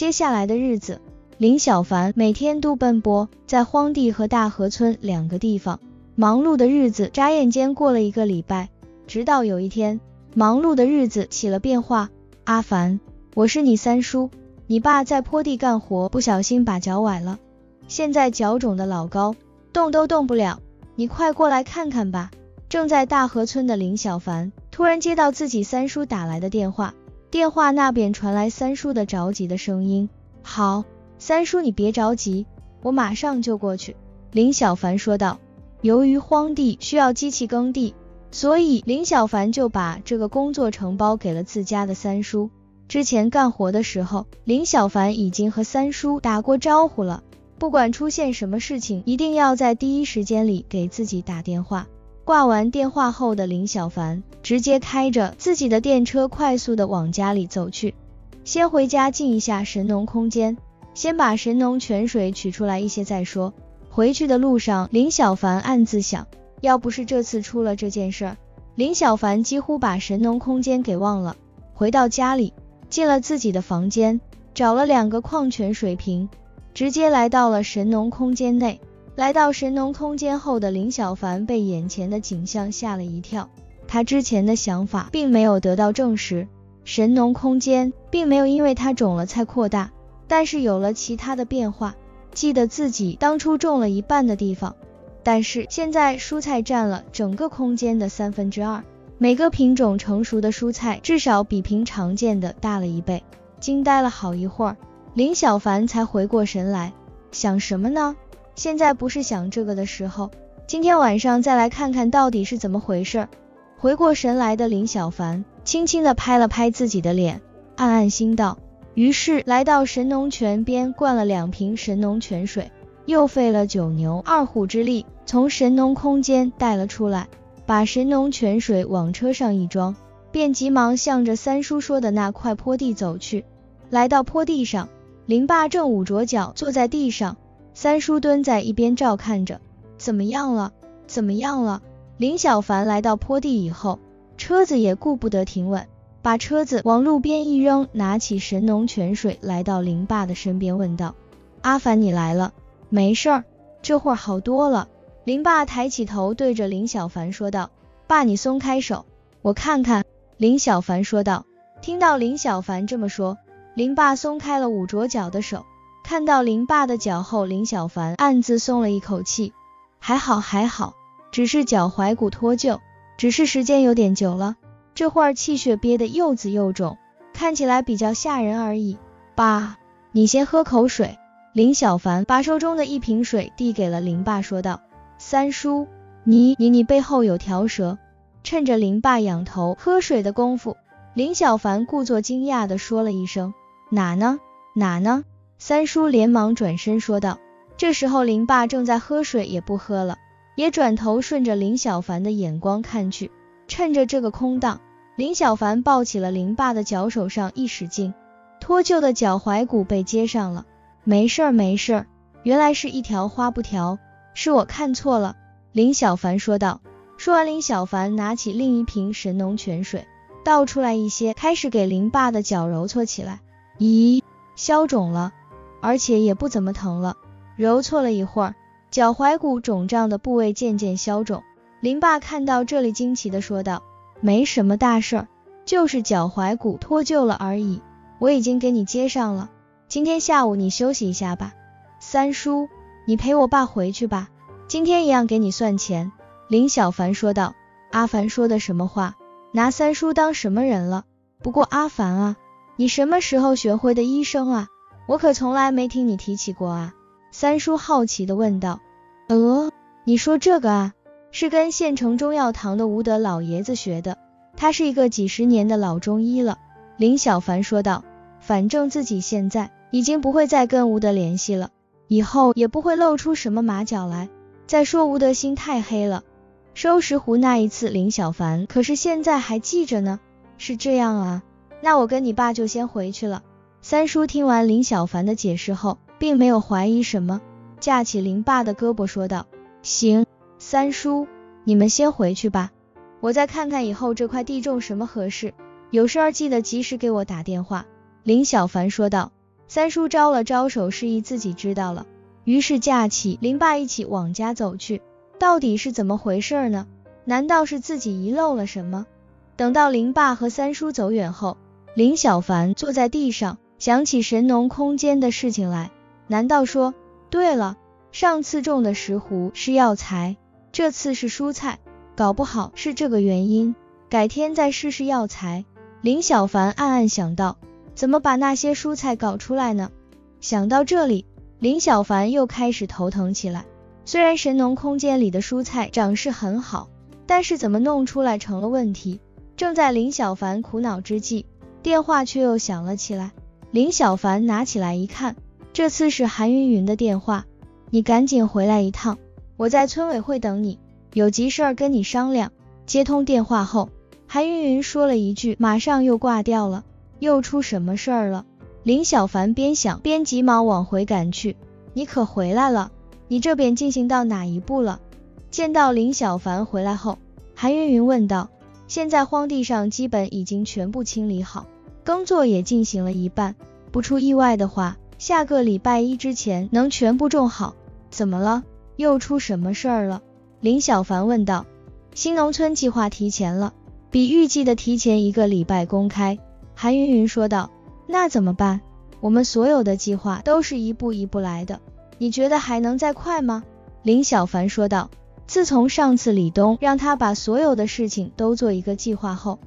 接下来的日子，林小凡每天都奔波在荒地和大河村两个地方，忙碌的日子眨眼间过了一个礼拜。直到有一天，忙碌的日子起了变化。阿凡，我是你三叔，你爸在坡地干活，不小心把脚崴了，现在脚肿的老高，动都动不了，你快过来看看吧。正在大河村的林小凡突然接到自己三叔打来的电话，电话那边传来三叔的着急的声音：“好，三叔你别着急，我马上就过去。”林小凡说道。由于荒地需要机器耕地。所以林小凡就把这个工作承包给了自家的三叔。之前干活的时候，林小凡已经和三叔打过招呼了，不管出现什么事情，一定要在第一时间里给自己打电话。挂完电话后的林小凡直接开着自己的电车，快速的往家里走去。先回家进一下神农空间，先把神农泉水取出来一些再说。回去的路上，林小凡暗自想。要不是这次出了这件事儿，林小凡几乎把神农空间给忘了。回到家里，进了自己的房间，找了两个矿泉水瓶，直接来到了神农空间内。来到神农空间后的林小凡被眼前的景象吓了一跳，他之前的想法并没有得到证实，神农空间并没有因为他种了菜扩大，但是有了其他的变化。记得自己当初种了一半的地方。但是现在蔬菜占了整个空间的三分之二，每个品种成熟的蔬菜至少比平常见的大了一倍。惊呆了好一会儿，林小凡才回过神来，想什么呢？现在不是想这个的时候，今天晚上再来看看到底是怎么回事。回过神来的林小凡轻轻的拍了拍自己的脸，暗暗心道，于是来到神农泉边灌了两瓶神农泉水。又费了九牛二虎之力，从神农空间带了出来，把神农泉水往车上一装，便急忙向着三叔说的那块坡地走去。来到坡地上，林爸正捂着脚坐在地上，三叔蹲在一边照看着。怎么样了？怎么样了？林小凡来到坡地以后，车子也顾不得停稳，把车子往路边一扔，拿起神农泉水，来到林爸的身边，问道：“阿凡，你来了。”没事儿，这会儿好多了。林爸抬起头，对着林小凡说道：“爸，你松开手，我看看。”林小凡说道。听到林小凡这么说，林爸松开了捂着脚的手。看到林爸的脚后，林小凡暗自松了一口气。还好还好，只是脚踝骨脱臼，只是时间有点久了，这会儿气血憋得又紫又肿，看起来比较吓人而已。爸，你先喝口水。林小凡把手中的一瓶水递给了林爸，说道：“三叔，你你你背后有条蛇。”趁着林爸仰头喝水的功夫，林小凡故作惊讶的说了一声：“哪呢？哪呢？”三叔连忙转身说道。这时候林爸正在喝水，也不喝了，也转头顺着林小凡的眼光看去。趁着这个空档，林小凡抱起了林爸的脚手上一使劲，脱臼的脚踝骨被接上了。没事儿，没事儿，原来是一条花布条，是我看错了。林小凡说道。说完，林小凡拿起另一瓶神农泉水，倒出来一些，开始给林爸的脚揉搓起来。咦，消肿了，而且也不怎么疼了。揉搓了一会儿，脚踝骨肿胀的部位渐渐消肿。林爸看到这里，惊奇的说道：“没什么大事儿，就是脚踝骨脱臼了而已，我已经给你接上了。”今天下午你休息一下吧，三叔，你陪我爸回去吧，今天一样给你算钱。林小凡说道。阿凡说的什么话？拿三叔当什么人了？不过阿凡啊，你什么时候学会的医生啊？我可从来没听你提起过啊。三叔好奇的问道。呃，你说这个啊，是跟县城中药堂的吴德老爷子学的，他是一个几十年的老中医了。林小凡说道。反正自己现在。已经不会再跟吴德联系了，以后也不会露出什么马脚来。再说吴德心太黑了，收拾湖那一次，林小凡可是现在还记着呢。是这样啊，那我跟你爸就先回去了。三叔听完林小凡的解释后，并没有怀疑什么，架起林爸的胳膊说道：“行，三叔，你们先回去吧，我再看看以后这块地种什么合适，有事儿记得及时给我打电话。”林小凡说道。三叔招了招手，示意自己知道了，于是架起林爸一起往家走去。到底是怎么回事呢？难道是自己遗漏了什么？等到林爸和三叔走远后，林小凡坐在地上，想起神农空间的事情来。难道说，对了，上次种的石斛是药材，这次是蔬菜，搞不好是这个原因。改天再试试药材。林小凡暗暗想到，怎么把那些蔬菜搞出来呢？想到这里，林小凡又开始头疼起来。虽然神农空间里的蔬菜长势很好，但是怎么弄出来成了问题。正在林小凡苦恼之际，电话却又响了起来。林小凡拿起来一看，这次是韩云云的电话。你赶紧回来一趟，我在村委会等你，有急事儿跟你商量。接通电话后，韩云云说了一句，马上又挂掉了。又出什么事儿了？林小凡边想边急忙往回赶去。你可回来了？你这边进行到哪一步了？见到林小凡回来后，韩云云问道。现在荒地上基本已经全部清理好，耕作也进行了一半，不出意外的话，下个礼拜一之前能全部种好。怎么了？又出什么事儿了？林小凡问道。新农村计划提前了，比预计的提前一个礼拜公开。韩云云说道。那怎么办？我们所有的计划都是一步一步来的。你觉得还能再快吗？林小凡说道。自从上次李东让他把所有的事情都做一个计划后，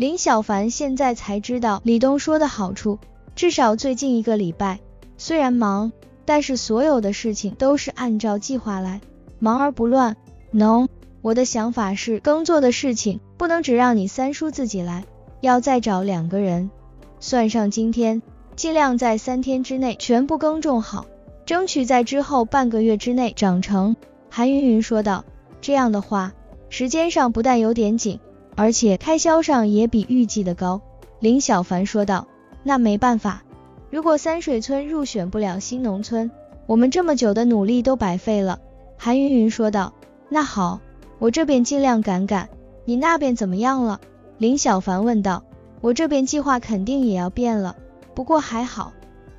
林小凡现在才知道李东说的好处。至少最近一个礼拜，虽然忙，但是所有的事情都是按照计划来，忙而不乱。能，我的想法是，耕作的事情不能只让你三叔自己来，要再找两个人，算上今天，尽量在三天之内全部耕种好。争取在之后半个月之内长成，韩云云说道。这样的话，时间上不但有点紧，而且开销上也比预计的高。林小凡说道。那没办法，如果三水村入选不了新农村，我们这么久的努力都白费了。韩云云说道。那好，我这边尽量赶赶。你那边怎么样了？林小凡问道。我这边计划肯定也要变了，不过还好。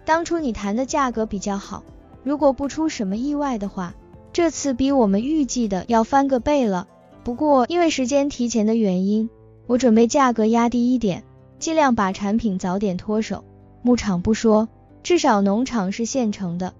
当初你谈的价格比较好，如果不出什么意外的话，这次比我们预计的要翻个倍了。不过因为时间提前的原因，我准备价格压低一点，尽量把产品早点脱手。牧场不说，至少农场是现成的，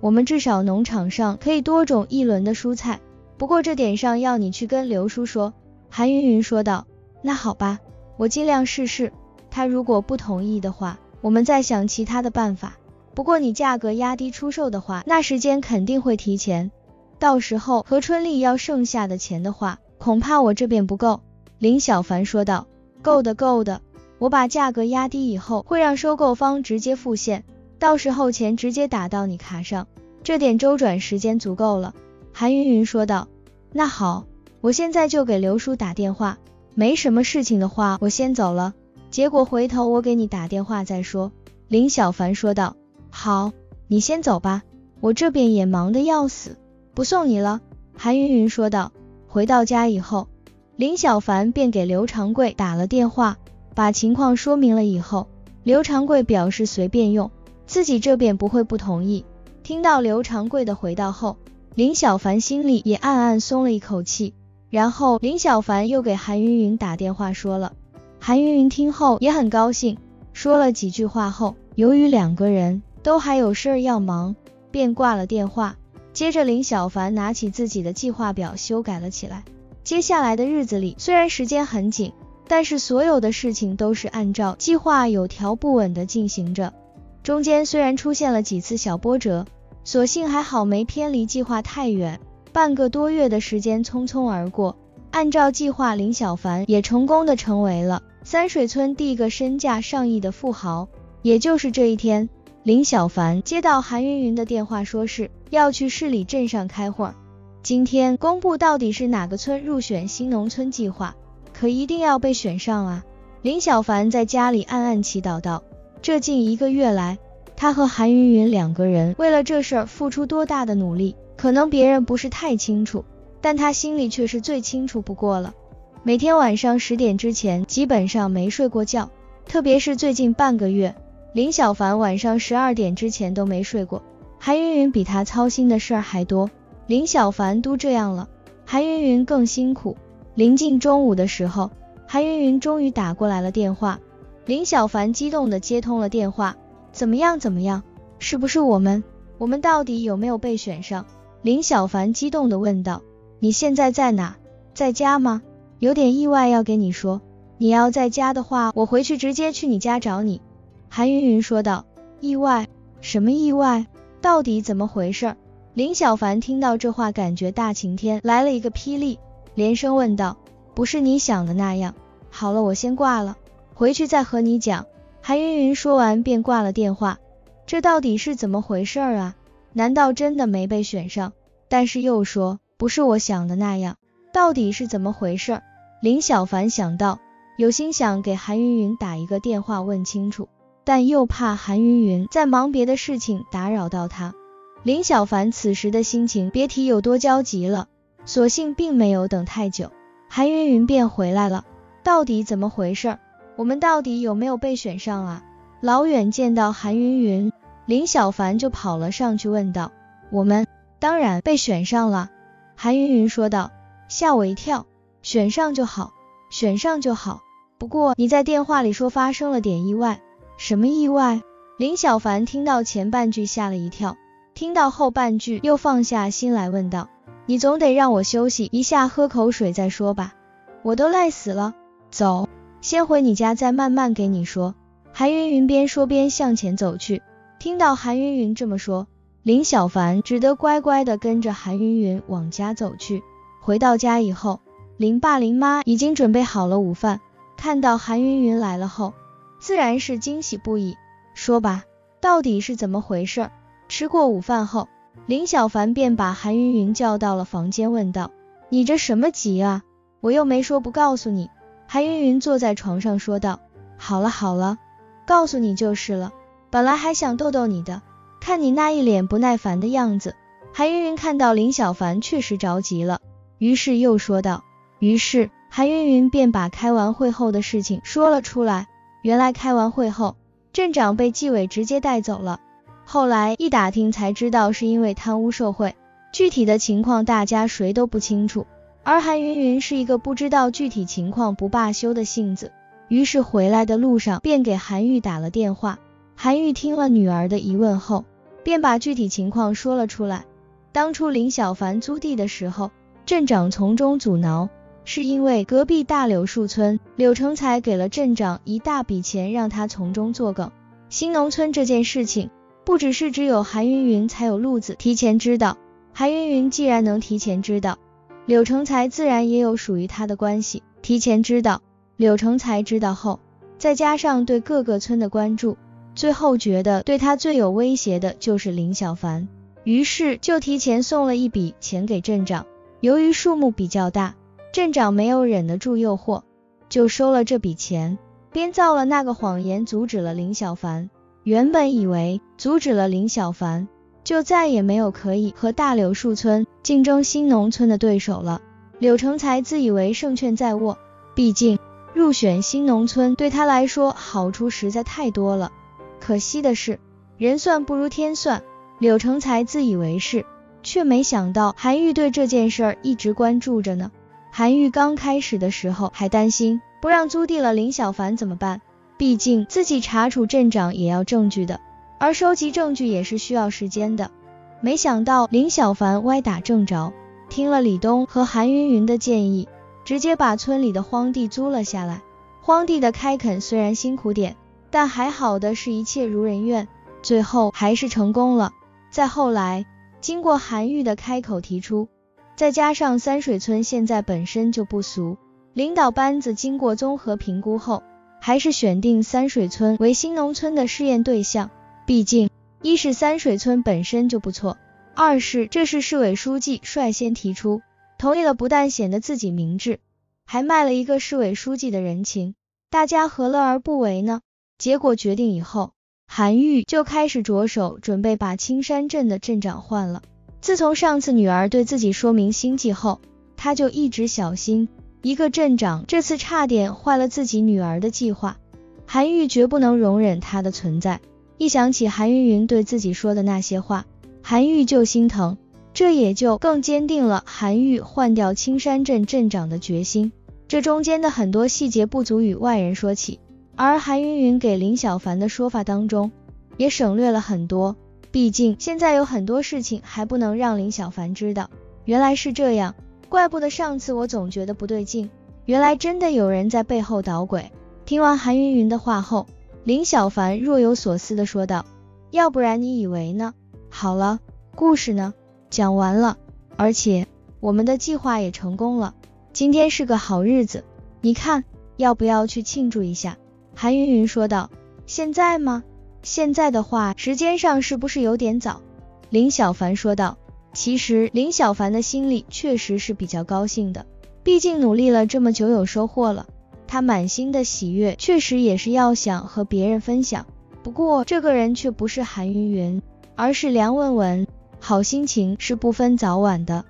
我们至少农场上可以多种一轮的蔬菜。不过这点上要你去跟刘叔说。韩云云说道。那好吧，我尽量试试。他如果不同意的话，我们再想其他的办法。不过你价格压低出售的话，那时间肯定会提前，到时候何春丽要剩下的钱的话，恐怕我这边不够。林小凡说道。够的，够的，我把价格压低以后，会让收购方直接付现，到时候钱直接打到你卡上，这点周转时间足够了。韩云云说道。那好，我现在就给刘叔打电话。没什么事情的话，我先走了。结果回头我给你打电话再说。林小凡说道。好，你先走吧，我这边也忙得要死，不送你了。韩云云说道。回到家以后，林小凡便给刘长贵打了电话，把情况说明了以后，刘长贵表示随便用，自己这边不会不同意。听到刘长贵的回道后，林小凡心里也暗暗松了一口气。然后林小凡又给韩云云打电话说了，韩云云听后也很高兴，说了几句话后，由于两个人。都还有事儿要忙，便挂了电话。接着林小凡拿起自己的计划表修改了起来。接下来的日子里，虽然时间很紧，但是所有的事情都是按照计划有条不紊的进行着。中间虽然出现了几次小波折，所幸还好没偏离计划太远。半个多月的时间匆匆而过，按照计划，林小凡也成功的成为了三水村第一个身价上亿的富豪。也就是这一天。林小凡接到韩云云的电话，说是要去市里镇上开会，今天公布到底是哪个村入选新农村计划，可一定要被选上啊！林小凡在家里暗暗祈祷道：这近一个月来，他和韩云云两个人为了这事儿付出多大的努力，可能别人不是太清楚，但他心里却是最清楚不过了。每天晚上十点之前基本上没睡过觉，特别是最近半个月。林小凡晚上十二点之前都没睡过，韩云云比他操心的事儿还多。林小凡都这样了，韩云云更辛苦。临近中午的时候，韩云云终于打过来了电话。林小凡激动的接通了电话，怎么样？怎么样？是不是我们？我们到底有没有被选上？林小凡激动的问道。你现在在哪？在家吗？有点意外要给你说，你要在家的话，我回去直接去你家找你。韩云云说道。意外？什么意外？到底怎么回事？林小凡听到这话，感觉大晴天来了一个霹雳，连声问道：“不是你想的那样。”好了，我先挂了，回去再和你讲。韩云云说完便挂了电话。这到底是怎么回事啊？难道真的没被选上？但是又说不是我想的那样，到底是怎么回事？林小凡想到，有心想给韩云云打一个电话问清楚。但又怕韩云云在忙别的事情打扰到他，林小凡此时的心情别提有多焦急了。所幸并没有等太久，韩云云便回来了。到底怎么回事？我们到底有没有被选上啊？老远见到韩云云，林小凡就跑了上去问道：“我们当然被选上了。”韩云云说道：“吓我一跳，选上就好，选上就好。不过你在电话里说发生了点意外。”什么意外？林小凡听到前半句吓了一跳，听到后半句又放下心来问道：“你总得让我休息一下，喝口水再说吧。我都累死了。走，先回你家，再慢慢给你说。”韩云云边说边向前走去。听到韩云云这么说，林小凡只得乖乖的跟着韩云云往家走去。回到家以后，林爸林妈已经准备好了午饭。看到韩云云来了后，自然是惊喜不已。说吧，到底是怎么回事？吃过午饭后，林小凡便把韩云云叫到了房间，问道：“你这什么急啊？我又没说不告诉你。”韩云云坐在床上说道：“好了好了，告诉你就是了。本来还想逗逗你的，看你那一脸不耐烦的样子。”韩云云看到林小凡确实着急了，于是又说道：“于是韩云云便把开完会后的事情说了出来。”原来开完会后，镇长被纪委直接带走了。后来一打听才知道是因为贪污受贿，具体的情况大家谁都不清楚。而韩云云是一个不知道具体情况不罢休的性子，于是回来的路上便给韩玉打了电话。韩玉听了女儿的疑问后，便把具体情况说了出来。当初林小凡租地的时候，镇长从中阻挠。是因为隔壁大柳树村柳成才给了镇长一大笔钱，让他从中作梗。新农村这件事情，不只是只有韩云云才有路子提前知道。韩云云既然能提前知道，柳成才自然也有属于他的关系提前知道。柳成才知道后，再加上对各个村的关注，最后觉得对他最有威胁的就是林小凡，于是就提前送了一笔钱给镇长。由于数目比较大。镇长没有忍得住诱惑，就收了这笔钱，编造了那个谎言，阻止了林小凡。原本以为阻止了林小凡，就再也没有可以和大柳树村竞争新农村的对手了。柳成才自以为胜券在握，毕竟入选新农村对他来说好处实在太多了。可惜的是，人算不如天算，柳成才自以为是，却没想到韩玉对这件事一直关注着呢。韩玉刚开始的时候还担心不让租地了，林小凡怎么办？毕竟自己查处镇长也要证据的，而收集证据也是需要时间的。没想到林小凡歪打正着，听了李东和韩云云的建议，直接把村里的荒地租了下来。荒地的开垦虽然辛苦点，但还好的是一切如人愿，最后还是成功了。再后来，经过韩玉的开口提出。再加上三水村现在本身就不俗，领导班子经过综合评估后，还是选定三水村为新农村的试验对象。毕竟，一是三水村本身就不错，二是这是市委书记率先提出，同意了不但显得自己明智，还卖了一个市委书记的人情，大家何乐而不为呢？结果决定以后，韩玉就开始着手准备把青山镇的镇长换了。自从上次女儿对自己说明心迹后，他就一直小心。一个镇长这次差点坏了自己女儿的计划。韩愈绝不能容忍他的存在。一想起韩云云对自己说的那些话，韩愈就心疼，这也就更坚定了韩愈换掉青山镇镇长的决心。这中间的很多细节不足与外人说起，而韩云云给林小凡的说法当中也省略了很多。毕竟现在有很多事情还不能让林小凡知道。原来是这样，怪不得上次我总觉得不对劲，原来真的有人在背后捣鬼。听完韩云云的话后。林小凡若有所思的说道：“要不然你以为呢？好了，故事呢讲完了，而且我们的计划也成功了。今天是个好日子，你看要不要去庆祝一下？”韩云云说道：“现在吗？现在的话，时间上是不是有点早？”林小凡说道：“其实林小凡的心里确实是比较高兴的，毕竟努力了这么久，有收获了。”他满心的喜悦，确实也是要想和别人分享。不过这个人却不是韩云云，而是梁文文。好心情是不分早晚的。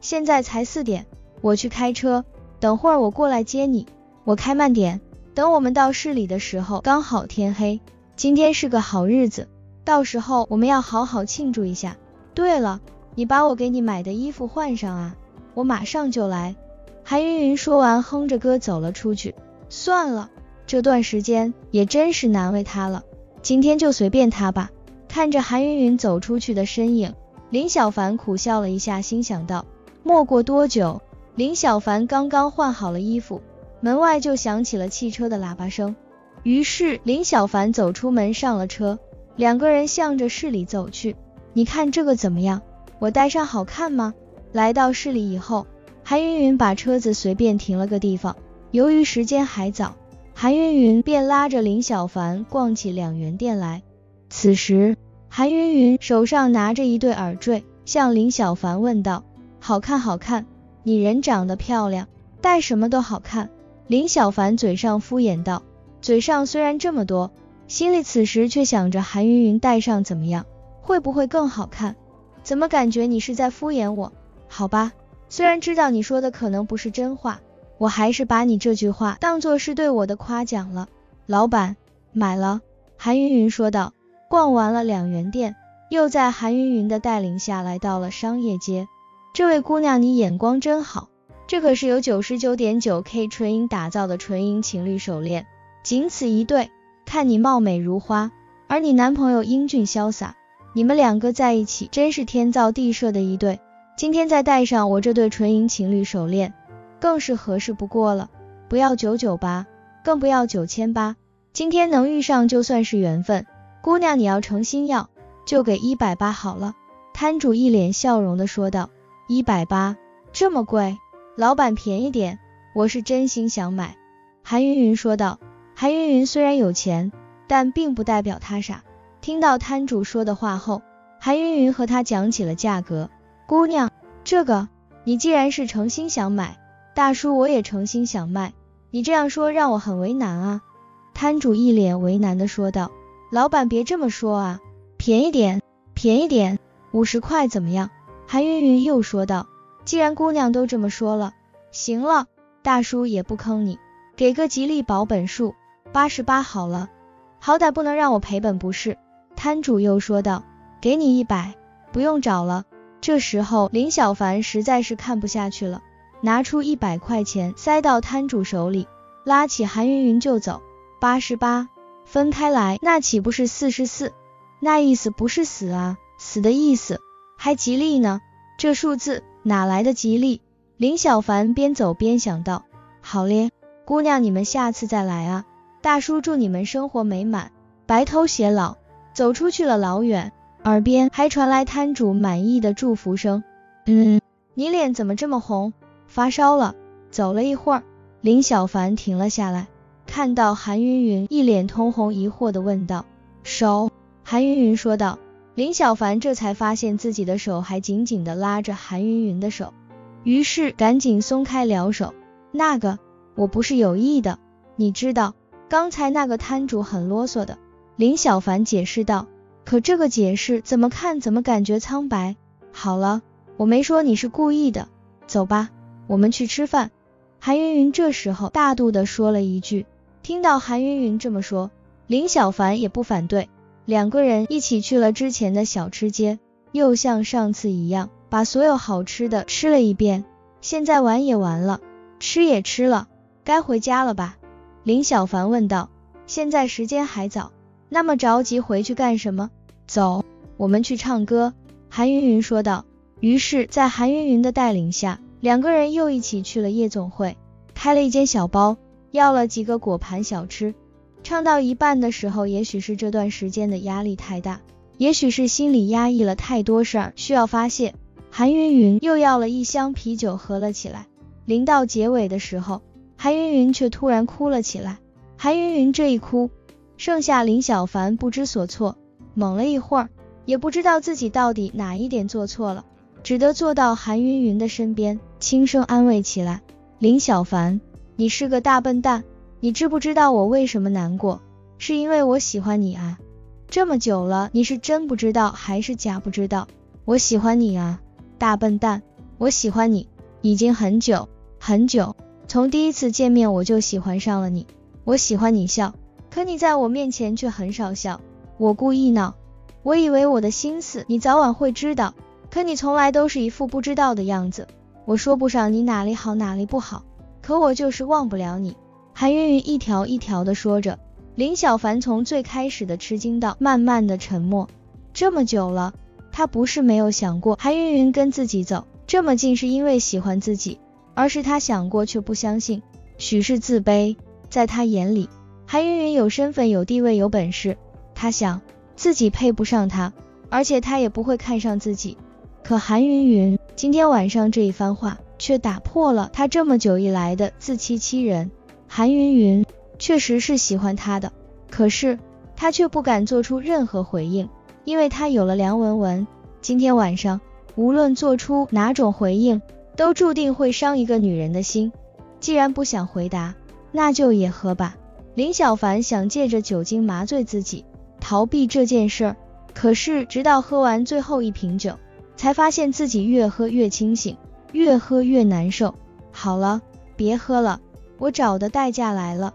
现在才四点，我去开车，等会儿我过来接你。我开慢点，等我们到市里的时候刚好天黑。今天是个好日子，到时候我们要好好庆祝一下。对了，你把我给你买的衣服换上啊，我马上就来。韩云云说完，哼着歌走了出去。算了，这段时间也真是难为他了，今天就随便他吧。看着韩云云走出去的身影，林小凡苦笑了一下，心想到：没过多久，林小凡刚刚换好了衣服，门外就响起了汽车的喇叭声。于是林小凡走出门，上了车，两个人向着市里走去。你看这个怎么样？我戴上好看吗？来到市里以后。韩云云把车子随便停了个地方，由于时间还早，韩云云便拉着林小凡逛起两元店来。此时，韩云云手上拿着一对耳坠，向林小凡问道：“好看，好看，你人长得漂亮，戴什么都好看。”林小凡嘴上敷衍道，嘴上虽然这么多，心里此时却想着韩云云戴上怎么样，会不会更好看？怎么感觉你是在敷衍我？好吧。虽然知道你说的可能不是真话，我还是把你这句话当做是对我的夸奖了。老板，买了。韩云云说道。逛完了两元店，又在韩云云的带领下来到了商业街。这位姑娘，你眼光真好，这可是由九十九点九 K 纯银打造的纯银情侣手链，仅此一对，看你貌美如花，而你男朋友英俊潇洒，你们两个在一起真是天造地设的一对。今天再戴上我这对纯银情侣手链，更是合适不过了。不要九九八，更不要九千八。今天能遇上就算是缘分。姑娘，你要诚心要，就给一百八好了。摊主一脸笑容的说道。一百八，这么贵？老板便宜点，我是真心想买。韩云云说道。韩云云虽然有钱，但并不代表她傻。听到摊主说的话后，韩云云和他讲起了价格。姑娘，这个你既然是诚心想买，大叔我也诚心想卖，你这样说让我很为难啊。摊主一脸为难的说道。老板别这么说啊，便宜点，便宜点，五十块怎么样？韩云云又说道。既然姑娘都这么说了，行了，大叔也不坑你，给个吉利保本数，八十八好了，好歹不能让我赔本不是？摊主又说道。给你一百，不用找了。这时候，林小凡实在是看不下去了，拿出一百块钱塞到摊主手里，拉起韩云云就走。八十八分开来，那岂不是四十四？那意思不是死啊，死的意思，还吉利呢？这数字哪来的吉利？林小凡边走边想到。好咧，姑娘你们下次再来啊，大叔祝你们生活美满，白头偕老。走出去了老远。耳边还传来摊主满意的祝福声。嗯，你脸怎么这么红？发烧了？走了一会儿，林小凡停了下来，看到韩云云一脸通红，疑惑的问道：“手？”韩云云说道。林小凡这才发现自己的手还紧紧的拉着韩云云的手，于是赶紧松开了手。那个，我不是有意的，你知道，刚才那个摊主很啰嗦的。林小凡解释道。可这个解释怎么看怎么感觉苍白。好了，我没说你是故意的，走吧，我们去吃饭。韩云云这时候大度的说了一句。听到韩云云这么说，林小凡也不反对，两个人一起去了之前的小吃街，又像上次一样，把所有好吃的吃了一遍。现在玩也玩了，吃也吃了，该回家了吧？林小凡问道。现在时间还早，那么着急回去干什么？走，我们去唱歌。韩云云说道。于是，在韩云云的带领下，两个人又一起去了夜总会，开了一间小包，要了几个果盘小吃。唱到一半的时候，也许是这段时间的压力太大，也许是心里压抑了太多事儿，需要发泄。韩云云又要了一箱啤酒喝了起来。临到结尾的时候，韩云云却突然哭了起来。韩云云这一哭，剩下林小凡不知所措，懵了一会儿，也不知道自己到底哪一点做错了。只得坐到韩云云的身边，轻声安慰起来：“林小凡，你是个大笨蛋，你知不知道我为什么难过？是因为我喜欢你啊！这么久了，你是真不知道还是假不知道？我喜欢你啊，大笨蛋！我喜欢你，已经很久很久，从第一次见面我就喜欢上了你。我喜欢你笑，可你在我面前却很少笑。我故意闹，我以为我的心思你早晚会知道。”可你从来都是一副不知道的样子，我说不上你哪里好哪里不好，可我就是忘不了你。韩云云一条一条的说着，林小凡从最开始的吃惊到慢慢的沉默，这么久了，他不是没有想过韩云云跟自己走这么近是因为喜欢自己，而是他想过却不相信，许是自卑，在他眼里，韩云云有身份有地位有本事，他想自己配不上他，而且他也不会看上自己。可韩云云今天晚上这一番话，却打破了他这么久以来的自欺欺人。韩云云确实是喜欢他的，可是他却不敢做出任何回应，因为他有了梁文文。今天晚上无论做出哪种回应，都注定会伤一个女人的心。既然不想回答，那就也喝吧。林小凡想借着酒精麻醉自己，逃避这件事儿。可是直到喝完最后一瓶酒。才发现自己越喝越清醒，越喝越难受。好了，别喝了，我找的代驾来了，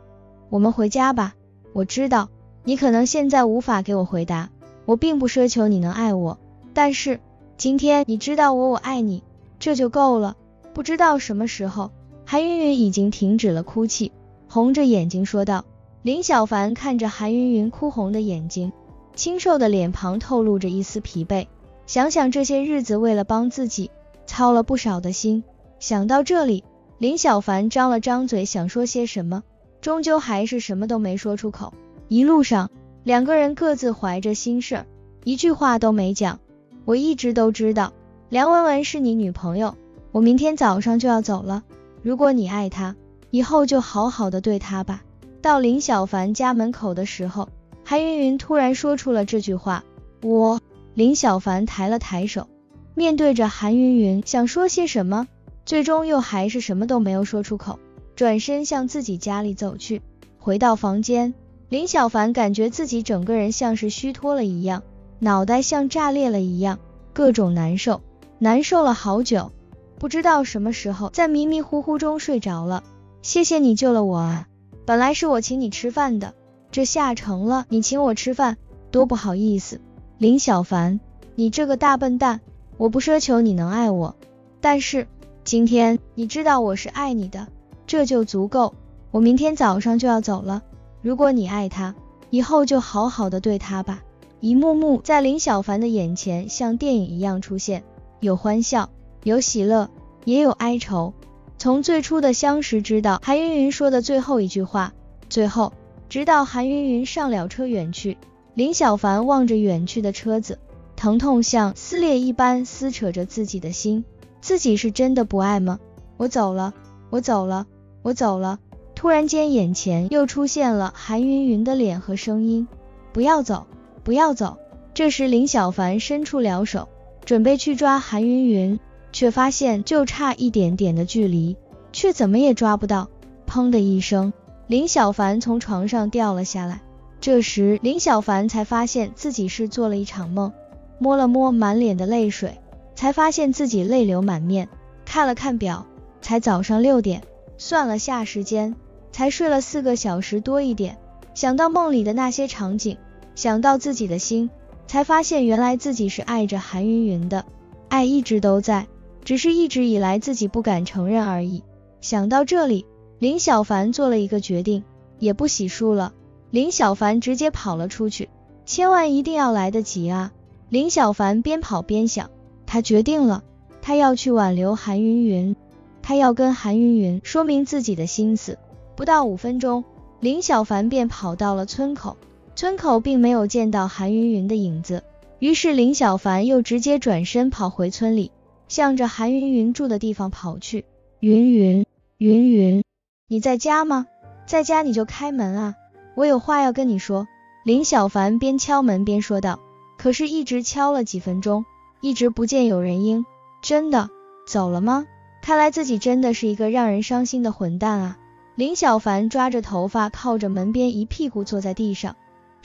我们回家吧。我知道你可能现在无法给我回答，我并不奢求你能爱我，但是今天你知道我，我爱你，这就够了。不知道什么时候，韩云云已经停止了哭泣，红着眼睛说道。林小凡看着韩云云哭红的眼睛，清瘦的脸庞透露着一丝疲惫。想想这些日子为了帮自己操了不少的心，想到这里，林小凡张了张嘴想说些什么，终究还是什么都没说出口。一路上，两个人各自怀着心事，一句话都没讲。我一直都知道梁文文是你女朋友，我明天早上就要走了。如果你爱她，以后就好好的对她吧。到林小凡家门口的时候，韩云云突然说出了这句话，我。林小凡抬了抬手，面对着韩云云，想说些什么，最终又还是什么都没有说出口，转身向自己家里走去。回到房间，林小凡感觉自己整个人像是虚脱了一样，脑袋像炸裂了一样，各种难受，难受了好久，不知道什么时候在迷迷糊糊中睡着了。谢谢你救了我啊！本来是我请你吃饭的，这下成了你请我吃饭，多不好意思。林小凡，你这个大笨蛋！我不奢求你能爱我，但是今天你知道我是爱你的，这就足够。我明天早上就要走了，如果你爱他，以后就好好的对他吧。一幕幕在林小凡的眼前像电影一样出现，有欢笑，有喜乐，也有哀愁。从最初的相识，知道韩云云说的最后一句话，最后直到韩云云上了车远去。林小凡望着远去的车子，疼痛像撕裂一般撕扯着自己的心。自己是真的不爱吗？我走了，我走了，我走了。突然间，眼前又出现了韩云云的脸和声音。不要走，不要走。这时，林小凡伸出了手，准备去抓韩云云，却发现就差一点点的距离，却怎么也抓不到。砰的一声，林小凡从床上掉了下来。这时，林小凡才发现自己是做了一场梦，摸了摸满脸的泪水，才发现自己泪流满面。看了看表，才早上六点，算了下时间，才睡了四个小时多一点，想到梦里的那些场景，想到自己的心，才发现原来自己是爱着韩云云的，爱一直都在，只是一直以来自己不敢承认而已。想到这里，林小凡做了一个决定，也不洗漱了。林小凡直接跑了出去，千万一定要来得及啊！林小凡边跑边想，他决定了，他要去挽留韩云云，他要跟韩云云说明自己的心思。不到五分钟，林小凡便跑到了村口，村口并没有见到韩云云的影子，于是林小凡又直接转身跑回村里，向着韩云云住的地方跑去。云云，云云，你在家吗？在家你就开门啊！我有话要跟你说，林小凡边敲门边说道。可是，一直敲了几分钟，一直不见有人应。真的走了吗？看来自己真的是一个让人伤心的混蛋啊！林小凡抓着头发，靠着门边，一屁股坐在地上，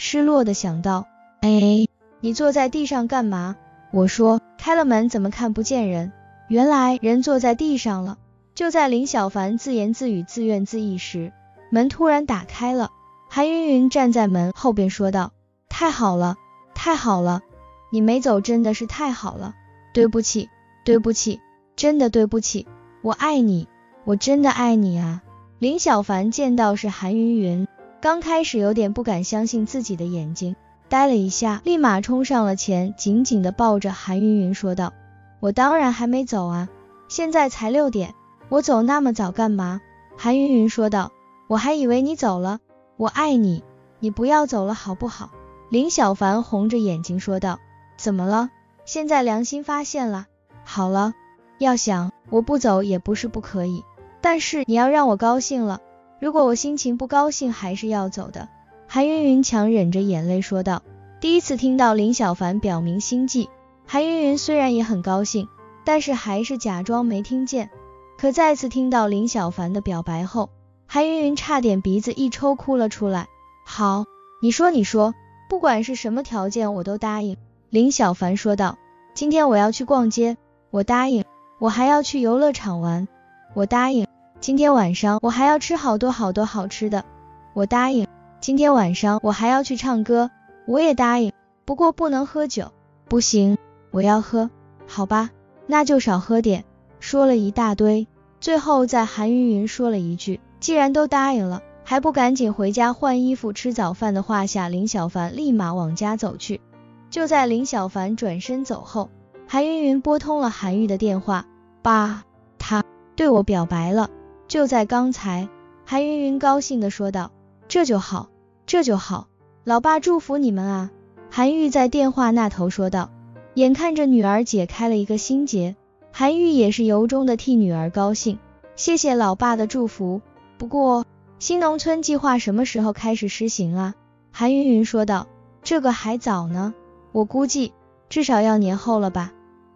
失落的想到：哎，你坐在地上干嘛？我说，开了门怎么看不见人？原来人坐在地上了。就在林小凡自言自语、自怨自艾时，门突然打开了。韩云云站在门后边说道：“太好了，太好了，你没走真的是太好了。对不起，对不起，真的对不起，我爱你，我真的爱你啊！”林小凡见到是韩云云，刚开始有点不敢相信自己的眼睛，呆了一下，立马冲上了前，紧紧的抱着韩云云说道：“我当然还没走啊，现在才六点，我走那么早干嘛？”韩云云说道：“我还以为你走了。”我爱你，你不要走了好不好？林小凡红着眼睛说道。怎么了？现在良心发现了？好了，要想我不走也不是不可以，但是你要让我高兴了。如果我心情不高兴，还是要走的。韩云云强忍着眼泪说道。第一次听到林小凡表明心迹，韩云云虽然也很高兴，但是还是假装没听见。可再次听到林小凡的表白后，韩云云差点鼻子一抽哭了出来。好，你说你说，不管是什么条件我都答应。林小凡说道。今天我要去逛街，我答应。我还要去游乐场玩，我答应。今天晚上我还要吃好多好多好吃的，我答应。今天晚上我还要去唱歌，我也答应。不过不能喝酒，不行，我要喝。好吧，那就少喝点。说了一大堆，最后在韩云云说了一句。既然都答应了，还不赶紧回家换衣服吃早饭的话下，林小凡立马往家走去。就在林小凡转身走后，韩云云拨通了韩愈的电话，爸，他对我表白了。就在刚才，韩云云高兴的说道：“这就好，这就好，老爸祝福你们啊。”韩愈在电话那头说道。眼看着女儿解开了一个心结，韩愈也是由衷的替女儿高兴，谢谢老爸的祝福。不过，新农村计划什么时候开始实行啊？韩云云说道。这个还早呢，我估计至少要年后了吧。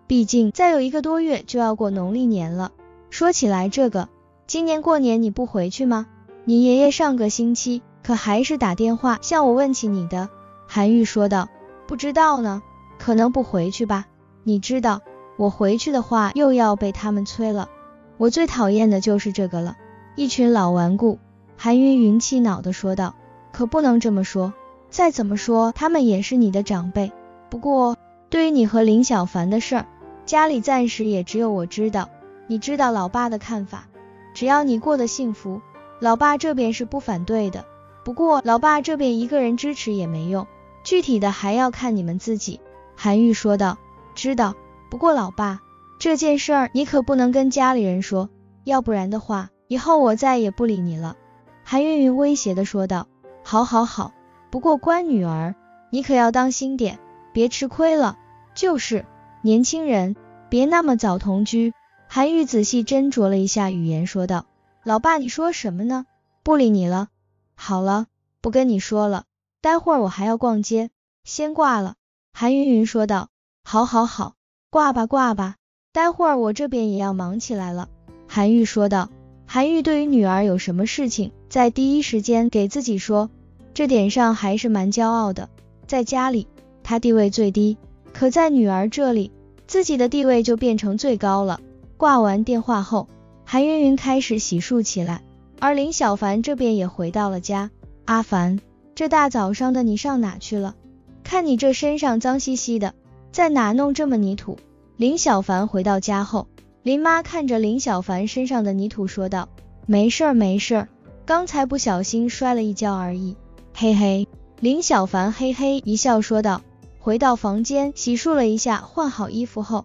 毕竟再有一个多月就要过农历年了。说起来这个，今年过年你不回去吗？你爷爷上个星期可还是打电话向我问起你的。韩愈说道。不知道呢，可能不回去吧。你知道，我回去的话又要被他们催了。我最讨厌的就是这个了。一群老顽固，韩云云气恼的说道。可不能这么说，再怎么说他们也是你的长辈。不过，对于你和林小凡的事儿，家里暂时也只有我知道。你知道老爸的看法，只要你过得幸福，老爸这边是不反对的。不过，老爸这边一个人支持也没用，具体的还要看你们自己。韩愈说道。知道。不过，老爸，这件事儿你可不能跟家里人说，要不然的话。以后我再也不理你了。”韩云云威胁的说道。“好，好，好，不过乖女儿，你可要当心点，别吃亏了。就是，年轻人别那么早同居。”韩愈仔细斟酌了一下语言，说道：“老爸，你说什么呢？不理你了。好了，不跟你说了。待会儿我还要逛街，先挂了。”韩云云说道。“好，好，好，挂吧，挂吧。待会儿我这边也要忙起来了。”韩愈说道。韩愈对于女儿有什么事情，在第一时间给自己说，这点上还是蛮骄傲的。在家里，他地位最低，可在女儿这里，自己的地位就变成最高了。挂完电话后，韩云云开始洗漱起来。而林小凡这边也回到了家。阿凡，这大早上的你上哪去了？看你这身上脏兮兮的，在哪弄这么泥土？林小凡回到家后，林妈看着林小凡身上的泥土说道：“没事儿，没事儿，刚才不小心摔了一跤而已。”嘿嘿，林小凡嘿嘿一笑说道。回到房间，洗漱了一下，换好衣服后，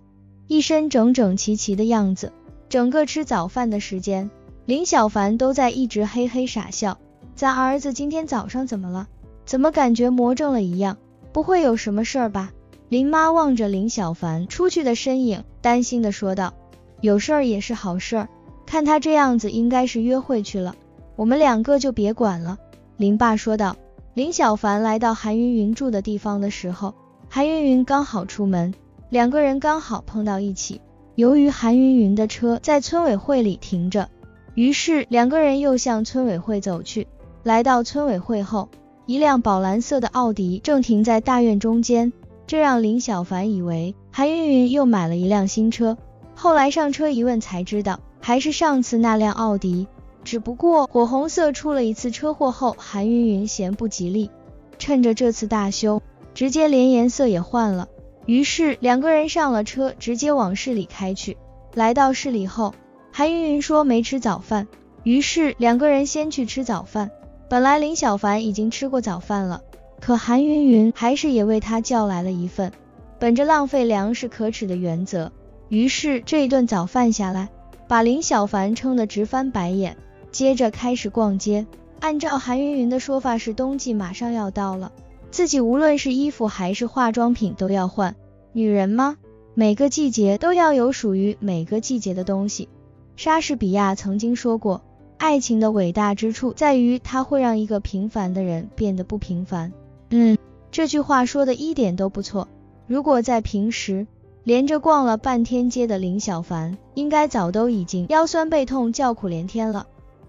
一身整整齐齐的样子。整个吃早饭的时间，林小凡都在一直嘿嘿傻笑。咱儿子今天早上怎么了？怎么感觉魔怔了一样？不会有什么事儿吧？林妈望着林小凡出去的身影，担心的说道：“有事儿也是好事儿，看他这样子，应该是约会去了。我们两个就别管了。”林爸说道。林小凡来到韩云云住的地方的时候。韩云云刚好出门，两个人刚好碰到一起。由于韩云云的车在村委会里停着，于是两个人又向村委会走去。来到村委会后，一辆宝蓝色的奥迪正停在大院中间，这让林小凡以为韩云云又买了一辆新车。后来上车一问才知道，还是上次那辆奥迪，只不过火红色出了一次车祸后，韩云云嫌不吉利，趁着这次大修。直接连颜色也换了，于是两个人上了车，直接往市里开去。来到市里后，韩云云说没吃早饭，于是两个人先去吃早饭。本来林小凡已经吃过早饭了，可韩云云还是也为他叫来了一份。本着浪费粮食可耻的原则，于是这一顿早饭下来，把林小凡撑得直翻白眼。接着开始逛街，按照韩云云的说法，是冬季马上要到了。自己无论是衣服还是化妆品都要换。女人吗？每个季节都要有属于每个季节的东西。莎士比亚曾经说过，爱情的伟大之处在于它会让一个平凡的人变得不平凡。嗯，这句话说的一点都不错。如果在平时，连着逛了半天街的林小凡，应该早都已经腰酸背痛、叫苦连天了。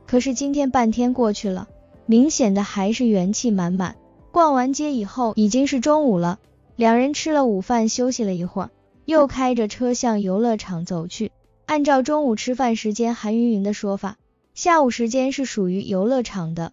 可是今天半天过去了，明显的还是元气满满。逛完街以后，已经是中午了。两人吃了午饭，休息了一会儿，又开着车向游乐场走去。按照中午吃饭时间，韩云云的说法，下午时间是属于游乐场的，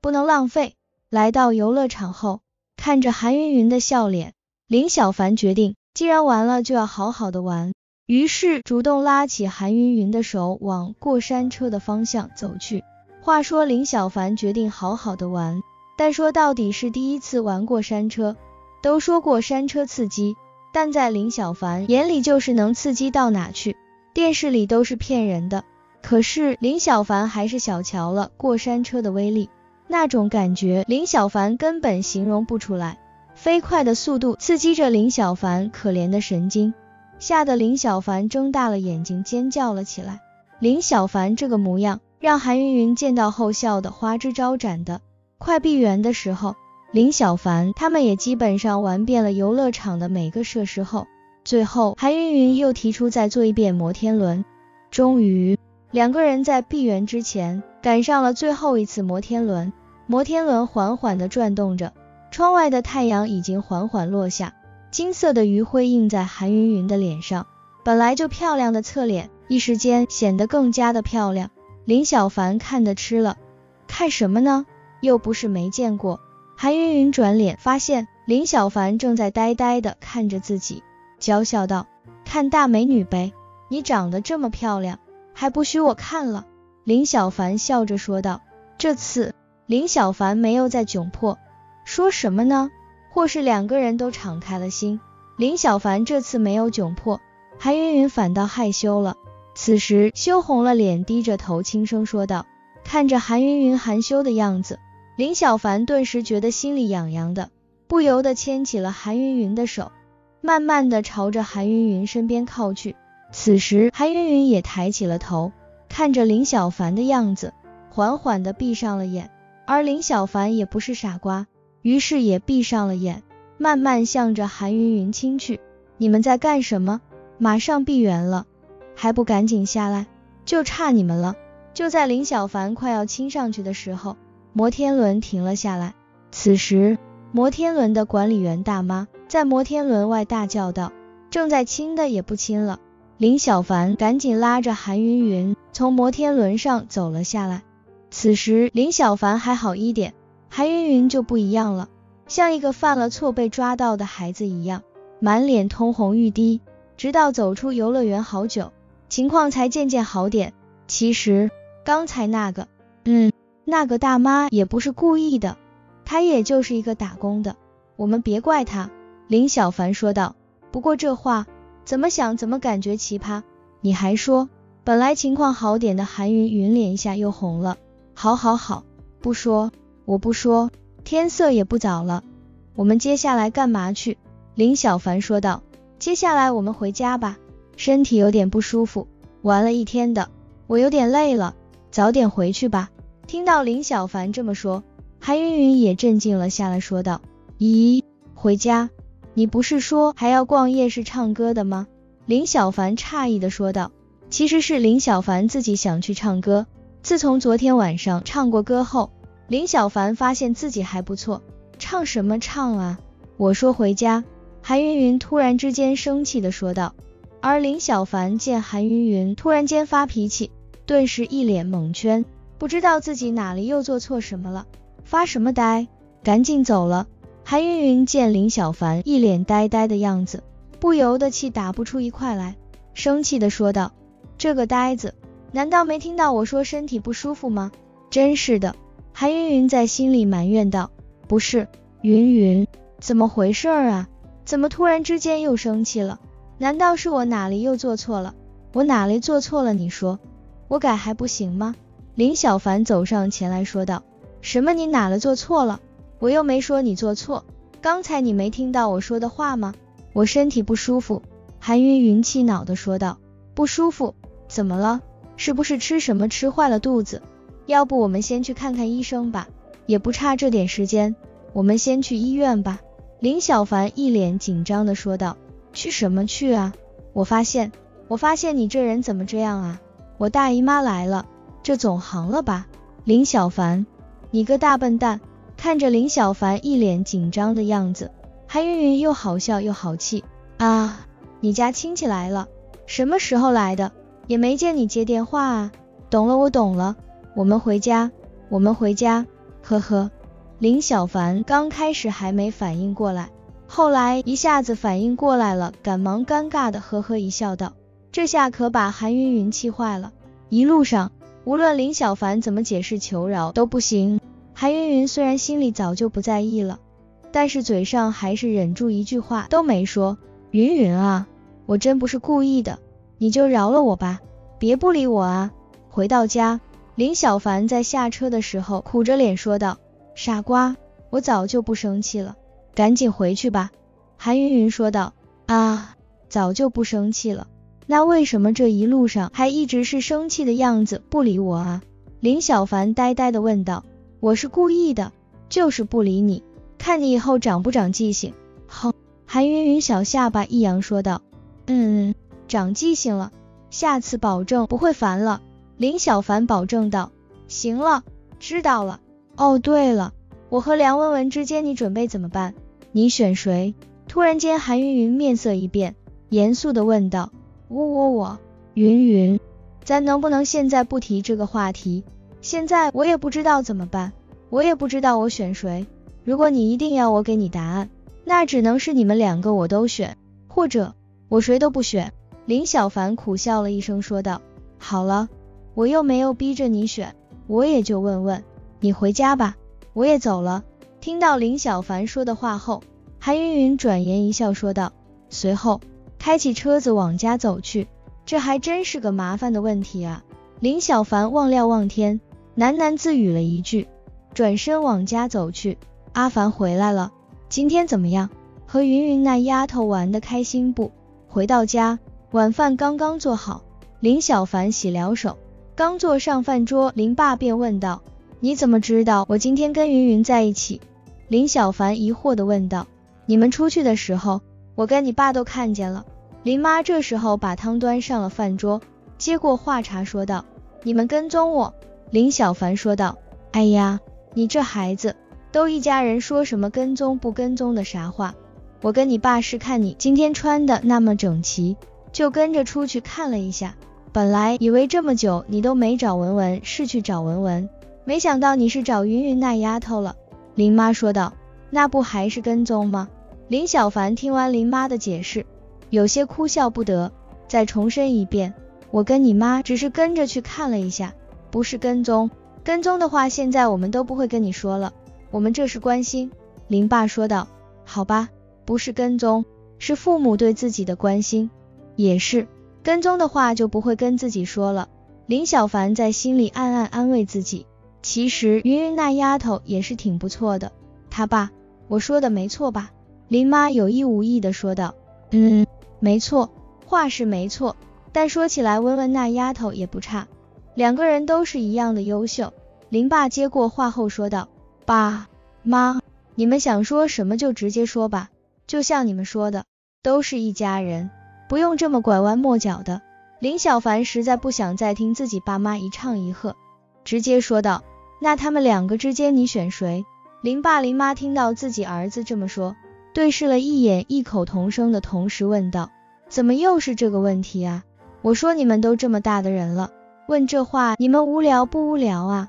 不能浪费。来到游乐场后，看着韩云云的笑脸，林小凡决定，既然玩了，就要好好的玩。于是主动拉起韩云云的手，往过山车的方向走去。话说，林小凡决定好好的玩。但说到底是第一次玩过山车，都说过山车刺激，但在林小凡眼里就是能刺激到哪去？电视里都是骗人的。可是林小凡还是小瞧了过山车的威力，那种感觉林小凡根本形容不出来。飞快的速度刺激着林小凡可怜的神经，吓得林小凡睁大了眼睛尖叫了起来。林小凡这个模样，让韩云云见到后笑得花枝招展的。快闭园的时候，林小凡他们也基本上玩遍了游乐场的每个设施后，最后韩云云又提出再做一遍摩天轮。终于，两个人在闭园之前赶上了最后一次摩天轮。摩天轮缓缓地转动着，窗外的太阳已经缓缓落下，金色的余晖映在韩云云的脸上，本来就漂亮的侧脸，一时间显得更加的漂亮。林小凡看得吃了，看什么呢？又不是没见过。韩云云转脸发现林小凡正在呆呆的看着自己，娇笑道：“看大美女呗，你长得这么漂亮，还不许我看了？”林小凡笑着说道。这次林小凡没有再窘迫，说什么呢？或是两个人都敞开了心。林小凡这次没有窘迫，韩云云反倒害羞了。此时羞红了脸，低着头轻声说道：“看着韩云云含羞的样子。”林小凡顿时觉得心里痒痒的，不由得牵起了韩云云的手，慢慢的朝着韩云云身边靠去。此时，韩云云也抬起了头，看着林小凡的样子，缓缓的闭上了眼。而林小凡也不是傻瓜，于是也闭上了眼，慢慢向着韩云云亲去。你们在干什么？马上闭园了，还不赶紧下来？就差你们了。就在林小凡快要亲上去的时候。摩天轮停了下来，此时摩天轮的管理员大妈在摩天轮外大叫道：“正在亲的也不亲了。”林小凡赶紧拉着韩云云从摩天轮上走了下来。此时林小凡还好一点，韩云云就不一样了，像一个犯了错被抓到的孩子一样，满脸通红欲滴。直到走出游乐园好久，情况才渐渐好点。其实刚才那个，嗯，那个大妈也不是故意的，她也就是一个打工的，我们别怪她。林小凡说道。不过这话怎么想怎么感觉奇葩。你还说，本来情况好点的韩云云脸一下又红了。好，好，好，不说，我不说。天色也不早了，我们接下来干嘛去？林小凡说道。接下来我们回家吧，身体有点不舒服，玩了一天的，我有点累了，早点回去吧。听到林小凡这么说，韩云云也镇静了下来，说道：“咦，回家？你不是说还要逛夜市唱歌的吗？”林小凡诧异的说道：“其实是林小凡自己想去唱歌。自从昨天晚上唱过歌后，林小凡发现自己还不错。唱什么唱啊？我说回家。”韩云云突然之间生气的说道，而林小凡见韩云云突然间发脾气，顿时一脸懵圈，不知道自己哪里又做错什么了，发什么呆，赶紧走了。韩云云见林小凡一脸呆呆的样子，不由得气打不出一块来，生气的说道：“这个呆子，难道没听到我说身体不舒服吗？真是的。”韩云云在心里埋怨道：“不是，云云，怎么回事啊？”怎么突然之间又生气了？难道是我哪里又做错了？我哪里做错了？你说我改还不行吗？林小凡走上前来说道。什么？你哪了做错了？我又没说你做错。刚才你没听到我说的话吗？我身体不舒服。韩云云气恼的说道。不舒服？怎么了？是不是吃什么吃坏了肚子？要不我们先去看看医生吧，也不差这点时间。我们先去医院吧。林小凡一脸紧张的说道：“去什么去啊？我发现，我发现你这人怎么这样啊？我大姨妈来了，这总行了吧？”林小凡，你个大笨蛋！看着林小凡一脸紧张的样子，韩云云又好笑又好气啊！你家亲戚来了？什么时候来的？也没见你接电话啊！懂了，我懂了，我们回家，我们回家，呵呵。林小凡刚开始还没反应过来，后来一下子反应过来了，赶忙尴尬的呵呵一笑，道：“这下可把韩云云气坏了。”一路上，无论林小凡怎么解释求饶都不行。韩云云虽然心里早就不在意了，但是嘴上还是忍住一句话都没说：“云云啊，我真不是故意的，你就饶了我吧，别不理我啊。”回到家，林小凡在下车的时候苦着脸说道。傻瓜，我早就不生气了，赶紧回去吧。”韩云云说道。“啊，早就不生气了，那为什么这一路上还一直是生气的样子，不理我啊？”林小凡呆呆的问道。“我是故意的，就是不理你，看你以后长不长记性。”哼，韩云云小下巴一扬说道。“嗯，长记性了，下次保证不会烦了。”林小凡保证道。“行了，知道了。”哦，对了，我和梁文文之间你准备怎么办？你选谁？突然间，韩云云面色一变，严肃的问道。我我我，云云，咱能不能现在不提这个话题？现在我也不知道怎么办，我也不知道我选谁。如果你一定要我给你答案，那只能是你们两个我都选，或者我谁都不选。林小凡苦笑了一声说道。好了，我又没有逼着你选，我也就问问。你回家吧，我也走了。听到林小凡说的话后，韩云云转颜一笑说道，随后开起车子往家走去。这还真是个麻烦的问题啊！林小凡望料望天，喃喃自语了一句，转身往家走去。阿凡回来了，今天怎么样？和云云那丫头玩的开心不？回到家，晚饭刚刚做好，林小凡洗了手，刚坐上饭桌，林爸便问道。你怎么知道我今天跟云云在一起？林小凡疑惑的问道。你们出去的时候，我跟你爸都看见了。林妈这时候把汤端上了饭桌，接过话茬说道：“你们跟踪我。”林小凡说道：“哎呀，你这孩子，都一家人说什么跟踪不跟踪的啥话？我跟你爸是看你今天穿的那么整齐，就跟着出去看了一下。本来以为这么久你都没找文文，是去找文文。”没想到你是找云云那丫头了。林妈说道。那不还是跟踪吗？林小凡听完林妈的解释，有些哭笑不得。再重申一遍，我跟你妈只是跟着去看了一下，不是跟踪。跟踪的话，现在我们都不会跟你说了。我们这是关心。林爸说道。好吧，不是跟踪，是父母对自己的关心。也是，跟踪的话就不会跟自己说了。林小凡在心里暗暗安慰自己，其实云云那丫头也是挺不错的。他爸，我说的没错吧？林妈有意无意的说道。嗯，没错。话是没错，但说起来，温温那丫头也不差，两个人都是一样的优秀。林爸接过话后说道：“爸妈，你们想说什么就直接说吧，就像你们说的，都是一家人，不用这么拐弯抹角的。”林小凡实在不想再听自己爸妈一唱一和，直接说道：“那他们两个之间你选谁？”林爸林妈听到自己儿子这么说，对视了一眼，异口同声的同时问道。怎么又是这个问题啊？我说你们都这么大的人了，问这话你们无聊不无聊啊？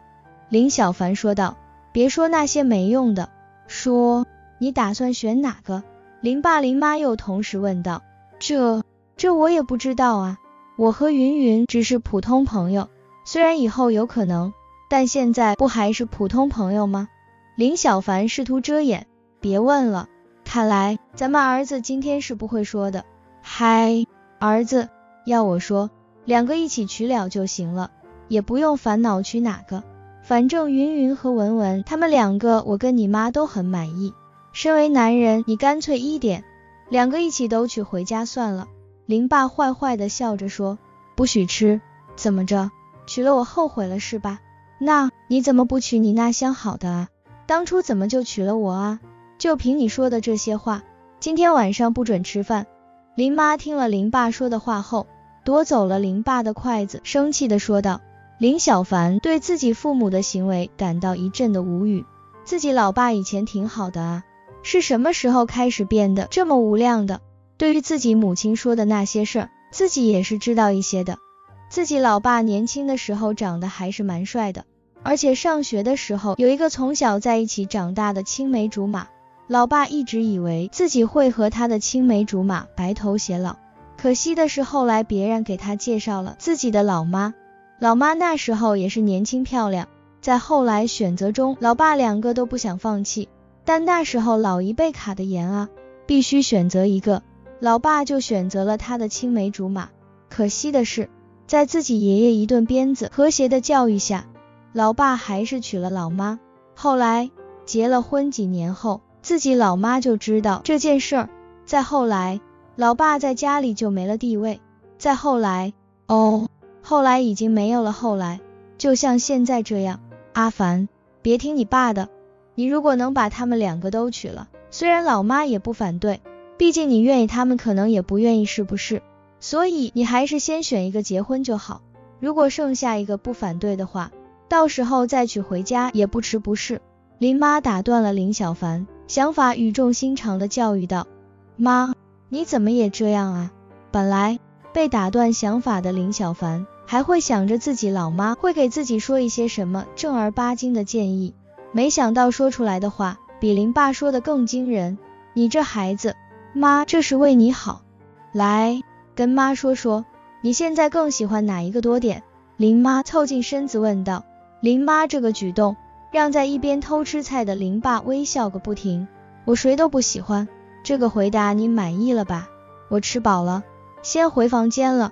林小凡说道。别说那些没用的，说你打算选哪个？林爸林妈又同时问道。这这我也不知道啊，我和云云只是普通朋友，虽然以后有可能，但现在不还是普通朋友吗？林小凡试图遮掩，别问了，看来咱们儿子今天是不会说的。嗨，儿子，要我说，两个一起娶了就行了，也不用烦恼娶哪个。反正云云和文文他们两个，我跟你妈都很满意。身为男人，你干脆一点，两个一起都娶回家算了。林爸坏坏的笑着说：“不许吃，怎么着？娶了我后悔了是吧？那你怎么不娶你那相好的啊？当初怎么就娶了我啊？就凭你说的这些话，今天晚上不准吃饭。”林妈听了林爸说的话后，夺走了林爸的筷子，生气的说道。林小凡对自己父母的行为感到一阵的无语，自己老爸以前挺好的啊，是什么时候开始变得这么无量的？对于自己母亲说的那些事儿，自己也是知道一些的。自己老爸年轻的时候长得还是蛮帅的，而且上学的时候有一个从小在一起长大的青梅竹马。老爸一直以为自己会和他的青梅竹马白头偕老，可惜的是后来别人给他介绍了自己的老妈，老妈那时候也是年轻漂亮，在后来选择中，老爸两个都不想放弃，但那时候老一辈卡的严啊，必须选择一个，老爸就选择了他的青梅竹马。可惜的是，在自己爷爷一顿鞭子和谐的教育下，老爸还是娶了老妈。后来结了婚几年后。自己老妈就知道这件事儿，再后来，老爸在家里就没了地位。再后来，哦，后来已经没有了后来，就像现在这样。阿凡，别听你爸的，你如果能把他们两个都娶了，虽然老妈也不反对，毕竟你愿意，他们可能也不愿意，是不是？所以你还是先选一个结婚就好。如果剩下一个不反对的话，到时候再娶回家也不迟，不是？林妈打断了林小凡。想法语重心长的教育道：“妈，你怎么也这样啊？”本来被打断想法的林小凡还会想着自己老妈会给自己说一些什么正儿八经的建议，没想到说出来的话比林爸说的更惊人。你这孩子，妈这是为你好，来跟妈说说，你现在更喜欢哪一个多点？林妈凑近身子问道。林妈这个举动。让在一边偷吃菜的林爸微笑个不停。我谁都不喜欢。这个回答你满意了吧？我吃饱了，先回房间了。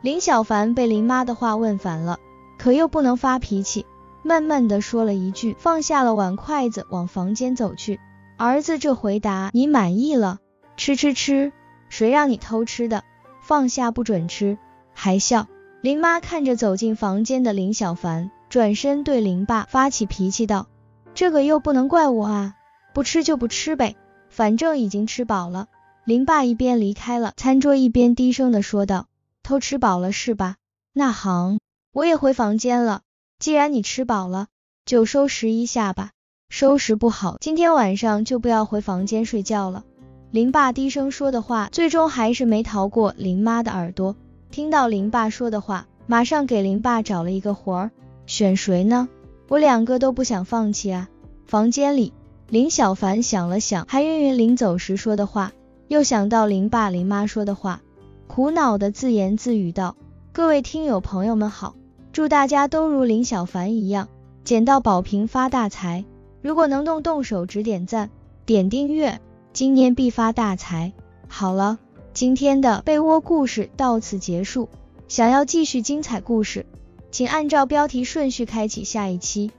林小凡被林妈的话问烦了，可又不能发脾气，闷闷的说了一句，放下了碗筷子往房间走去。儿子这回答你满意了？吃吃吃，谁让你偷吃的？放下不准吃，还笑。林妈看着走进房间的林小凡。转身对林爸发起脾气道：“这个又不能怪我啊，不吃就不吃呗，反正已经吃饱了。”林爸一边离开了餐桌，一边低声的说道：“偷吃饱了是吧？那好，我也回房间了。既然你吃饱了，就收拾一下吧。收拾不好，今天晚上就不要回房间睡觉了。”林爸低声说的话，最终还是没逃过林妈的耳朵。听到林爸说的话，马上给林爸找了一个活儿。选谁呢？我两个都不想放弃啊。房间里，林小凡想了想还云云临走时说的话，又想到林爸林妈说的话，苦恼的自言自语道：“各位听友朋友们好，祝大家都如林小凡一样，捡到宝瓶发大财。如果能动动手指点赞、点订阅，今年必发大财。”好了，今天的被窝故事到此结束。想要继续精彩故事，请按照标题顺序开启下一期。